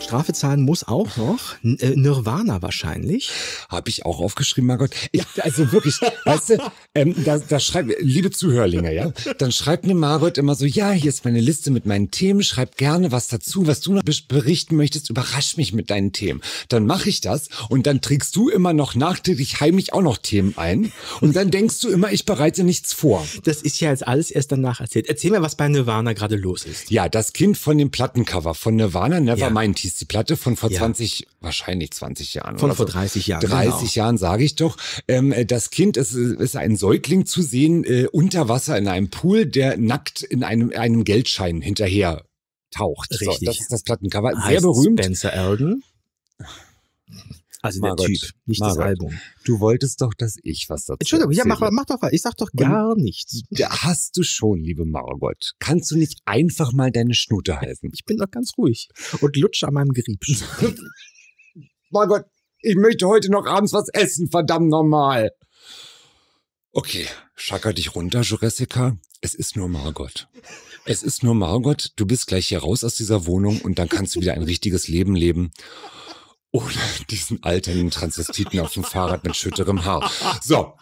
Strafe zahlen muss auch noch. Äh, Nirvana wahrscheinlich. Habe ich auch aufgeschrieben, Margot. Ich, also wirklich, weißt du, ähm, da, da schreibt, liebe Zuhörlinge, ja, dann schreibt mir Margot immer so, ja, hier ist meine Liste mit meinen Themen, schreib gerne was dazu, was du noch berichten möchtest, überrasch mich mit deinen Themen. Dann mache ich das und dann trägst du immer noch nachträglich heimlich auch noch Themen ein und dann denkst du immer, ich bereite nichts vor. Das ist ja jetzt alles erst danach erzählt. Erzähl mir, was bei Nirvana gerade los ist. Ja, das Kind von dem Plattencover von Nirvana, Nevermind ja. Hieß die Platte von vor ja. 20, wahrscheinlich 20 Jahren. Von vor 30 Jahren. 30 genau. Jahren, sage ich doch. Ähm, das Kind ist, ist ein Säugling zu sehen äh, unter Wasser in einem Pool, der nackt in einem, einem Geldschein hinterher taucht. Richtig. So, das ist das Plattencover. Heißt Sehr berühmt. Spencer Eldon. Also Margot, der Typ, nicht Margot, das Album. Du wolltest doch, dass ich was dazu Entschuldigung, ja, mach, mach doch was. Ich sag doch gar Und, nichts. Hast du schon, liebe Margot. Kannst du nicht einfach mal deine Schnute halten? Ich bin doch ganz ruhig und lutsche an meinem Geriebsch. Margot, ich möchte heute noch abends was essen, verdammt normal. Okay, schacker dich runter, Jurassica. Es ist nur Margot. Es ist nur Margot. Du bist gleich hier raus aus dieser Wohnung und dann kannst du wieder ein richtiges Leben leben. Oder diesen alternden Transvestiten auf dem Fahrrad mit schütterem Haar. So.